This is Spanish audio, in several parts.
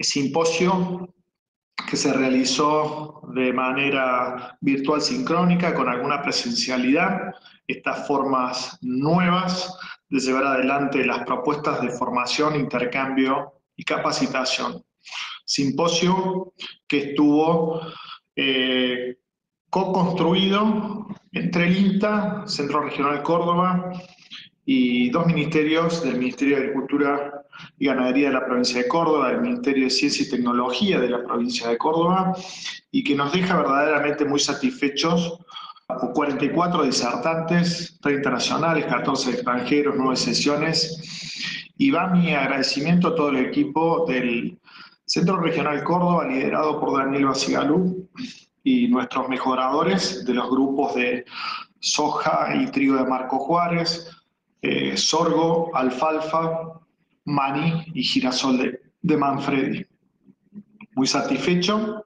simposio que se realizó de manera virtual sincrónica con alguna presencialidad, estas formas nuevas de llevar adelante las propuestas de formación, intercambio y capacitación. Simposio que estuvo eh, co-construido entre el INTA, Centro Regional Córdoba, y dos ministerios, del Ministerio de Agricultura y Ganadería de la provincia de Córdoba, del Ministerio de Ciencia y Tecnología de la provincia de Córdoba, y que nos deja verdaderamente muy satisfechos 44 disertantes, 30 nacionales, 14 extranjeros, 9 sesiones. Y va mi agradecimiento a todo el equipo del Centro Regional Córdoba, liderado por Daniel Basigalú, y nuestros mejoradores de los grupos de soja y trigo de Marco Juárez, eh, sorgo, alfalfa, maní y girasol de, Manfredi. Muy satisfecho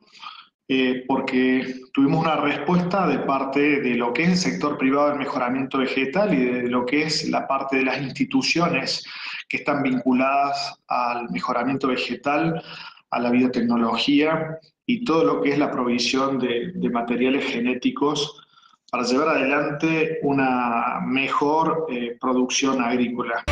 eh, porque tuvimos una respuesta de parte de lo que es el sector privado del mejoramiento vegetal y de lo que es la parte de las instituciones que están vinculadas al mejoramiento vegetal, a la biotecnología y todo lo que es la provisión de, materiales genéticos para llevar adelante una mejor eh, producción agrícola.